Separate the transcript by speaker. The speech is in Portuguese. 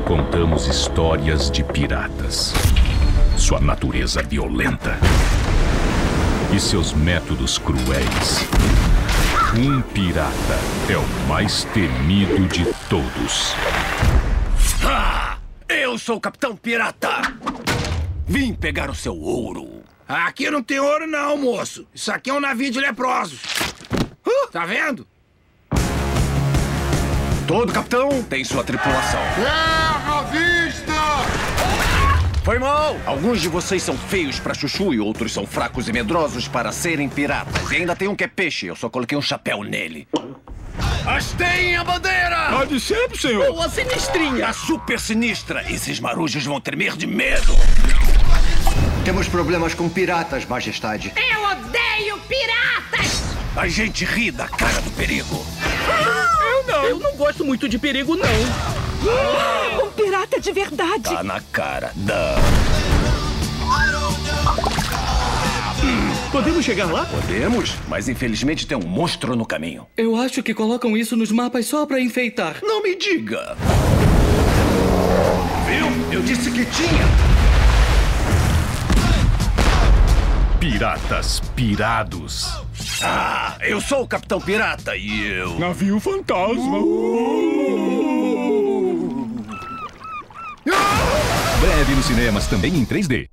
Speaker 1: contamos histórias de piratas. Sua natureza violenta. E seus métodos cruéis. Um pirata é o mais temido de todos.
Speaker 2: Ah, eu sou o Capitão Pirata! Vim pegar o seu ouro.
Speaker 3: Aqui não tem ouro não, moço. Isso aqui é um navio de leprosos. Uh, tá vendo?
Speaker 2: Todo capitão tem sua tripulação.
Speaker 4: Vista!
Speaker 2: Foi mal! Alguns de vocês são feios pra chuchu e outros são fracos e medrosos para serem piratas. E ainda tem um que é peixe, eu só coloquei um chapéu nele. Hastem a bandeira!
Speaker 5: Pode ser, senhor.
Speaker 2: Ou a sinistrinha! A super sinistra! Esses marujos vão tremer de medo!
Speaker 6: Temos problemas com piratas, majestade.
Speaker 7: Eu odeio piratas!
Speaker 2: A gente ri da cara do perigo.
Speaker 8: Eu não. Eu não gosto muito de perigo, não.
Speaker 7: Um pirata de verdade.
Speaker 2: Tá na cara. Não.
Speaker 8: Podemos chegar lá?
Speaker 2: Podemos, mas infelizmente tem um monstro no caminho.
Speaker 8: Eu acho que colocam isso nos mapas só pra enfeitar.
Speaker 2: Não me diga. Viu? Eu disse que tinha.
Speaker 1: Piratas pirados.
Speaker 2: Ah, eu sou o Capitão Pirata e eu.
Speaker 5: Navio fantasma.
Speaker 1: Breve nos cinemas também em 3D.